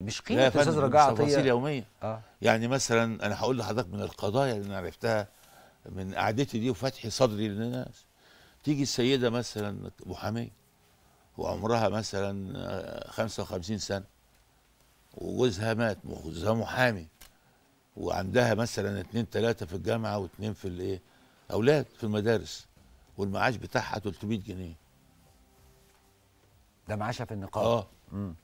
مش قيمة أستاذ رجاء تفاصيل عطيه يومية. آه. يعني مثلا أنا هقول لحضرتك من القضايا اللي أنا عرفتها من قعدتي دي وفتح صدري للناس. تيجي السيدة مثلا محاميه وعمرها مثلا آه، 55 سنة وجوزها مات وجوزها محامي وعندها مثلا اتنين تلاتة في الجامعة واتنين في الإيه أولاد في المدارس والمعاش بتاعها 300 جنيه. ده معاشها في النقاب آه. مم.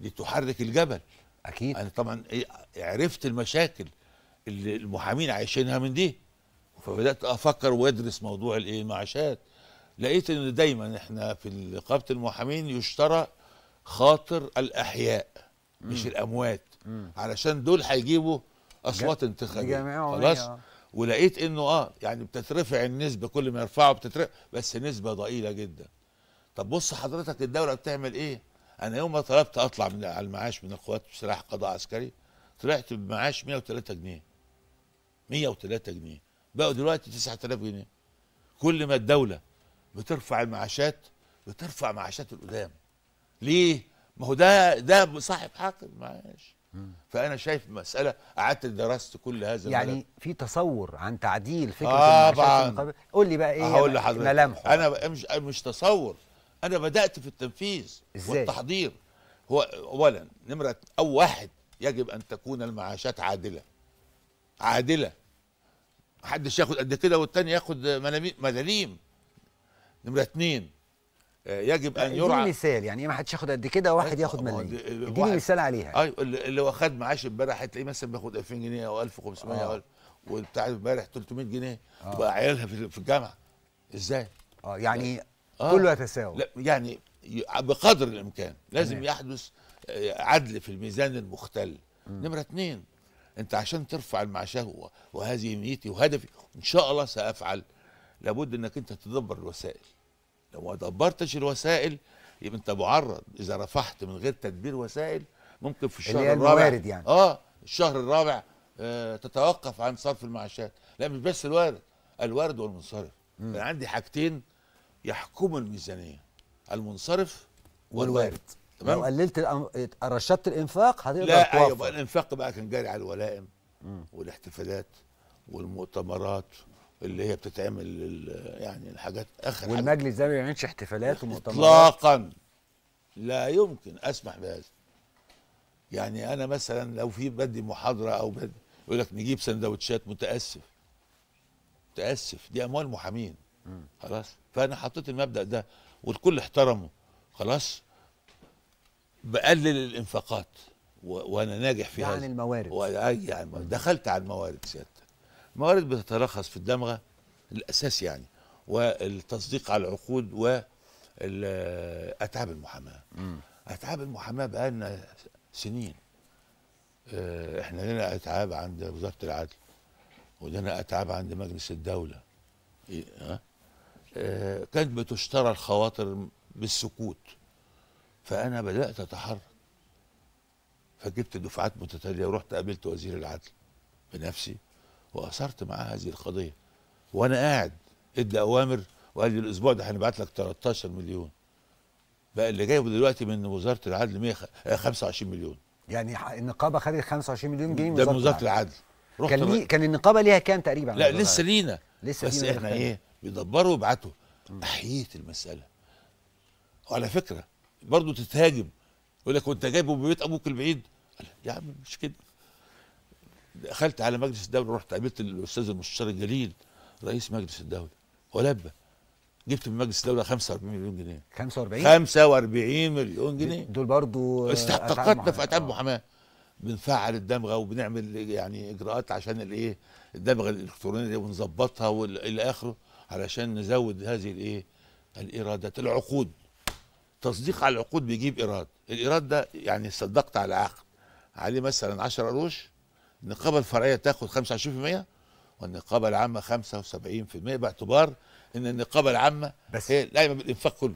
دي تحرك الجبل. أكيد. أنا طبعا إيه عرفت المشاكل اللي المحامين عايشينها من دي فبدأت أفكر وأدرس موضوع الايه المعاشات لقيت إن دايما إحنا في نقابه المحامين يشترى خاطر الأحياء مش الأموات. مم. علشان دول هيجيبوا أصوات انتخابية. خلاص؟ عمومية، آه. ولقيت إنه آه يعني بتترفع النسبة كل ما يرفعوا بتترفع بس نسبة ضئيلة جدا. طب بص حضرتك الدولة بتعمل إيه؟ أنا يوم ما طلبت أطلع من على المعاش من القوات بسلاح قضاء عسكري طلعت بمعاش 103 جنيه. 103 جنيه. بقوا دلوقتي 9000 جنيه. كل ما الدولة بترفع المعاشات بترفع معاشات القدام. ليه؟ ما هو ده ده صاحب حق المعاش. فأنا شايف مسألة قعدت درست كل هذا الملف. يعني في تصور عن تعديل فكرة آه، المعاشات قول لي بقى إيه هقول لحضرتك. ملامحه؟ أنا مش مش تصور. أنا بدأت في التنفيذ إزاي؟ والتحضير هو اولا نمرة أو واحد يجب أن تكون المعاشات عادلة عادلة محدش ياخد قد كده والتاني ياخد ملاليم نمرة اتنين آه، يجب أن إديني يرعى مثال يعني إيه ما حدش ياخد قد كده واحد ياخد هو ملايين دي- إديني مثال عليها أيوه اللي اللي واخد معاش امبارح هتلاقيه مثلا بياخد 2000 جنيه أو 1500 آه. أو وبتاع امبارح 300 جنيه آه. عيالها في في الجامعة إزاي؟ آه يعني آه. كله يتساوى. لا يعني بقدر الإمكان. لازم تمام. يحدث آه، عدل في الميزان المختل. نمرة اتنين أنت عشان ترفع المعاشات و- وهذه نيتي وهدفي إن شاء الله سأفعل. لابد إنك أنت تدبر الوسائل. لو ما دبرتش الوسائل يبقى أنت معرض. إذا رفعت من غير تدبير وسائل ممكن في الشهر الرابع الموارد يعني. آه الشهر الرابع آه تتوقف عن صرف المعاشات. لا مش بس الوارد الوارد والمنصرف. أنا عندي حاجتين يحكموا الميزانية المنصرف والوارد. لو تمام؟ قللت الأم- رشدت الإنفاق هتقدر لا أيوه توفر الإنفاق بقى كان جاري على الولائم والاحتفالات والمؤتمرات اللي هي بتتعمل يعني الحاجات آخر. والمجلس ده ما بيعملش احتفالات ومؤتمرات. اطلاقا. لا يمكن. أسمح بهذا. يعني أنا مثلا لو في بدي محاضرة أو بدي يقول لك نجيب سندوتشات متأسف. متأسف. دي أموال محامين. خلاص. فأنا حطيت المبدأ ده والكل احترمه. خلاص. بقلل الإنفاقات و- وأنا ناجح في عن هذا. الموارد. و- يعني دخلت على الموارد سيادتك الموارد بتتلخص في الدمغة الأساس يعني والتصديق على العقود واتعاب المحاماة. أتعاب المحاماة بقالنا سنين. آه، إحنا لنا أتعاب عند وزارة العدل ولنا أتعاب عند مجلس الدولة. إيه، ها؟ آه، كانت بتشترى الخواطر بالسكوت. فأنا بدأت أتحرك. فجبت دفعات متتالية ورحت قابلت وزير العدل بنفسي وأثرت معاه هذه القضية. وأنا قاعد ادى أوامر وقال لي الأسبوع ده هنبعت لك 13 مليون. بقى اللي جايبه دلوقتي من وزارة العدل 125 مليون. يعني النقابة خدت 25 مليون جنيه من ده من وزارة وزارة العدل. العدل. رحت كان ليه كان النقابة ليها كام تقريبا؟ لا وزارة لسه؟ لينا. لسه بس إحنا. إيه؟ بيدبروا ويبعتوا. أحييت المسألة. وعلى فكرة برضو تتهاجم. يقول لك وأنت جايبه ببيت أبوك البعيد. قال يا عم مش كده. دخلت على مجلس الدولة رحت قابلت الأستاذ المستشار الجليل رئيس مجلس الدولة. ولبى جبت من مجلس الدولة 45 مليون جنيه. 45 45 مليون جنيه. دول برضو استحقاقاتنا في. أتعاب. محاماة. بنفعل الدمغة وبنعمل يعني إجراءات عشان الإيه؟ الدمغة الإلكترونية دي ونظبطها وإلى آخره. علشان نزود هذه الايه؟ الايرادات العقود. تصديق على العقود بيجيب إيراد. الإيراد ده يعني صدقت على عقد. عليه مثلا 10 قروش. النقابة الفرعية تاخد 25% والنقابة العامة 75% باعتبار إن النقابة العامة بس- هي دايما بالإنفاق كله.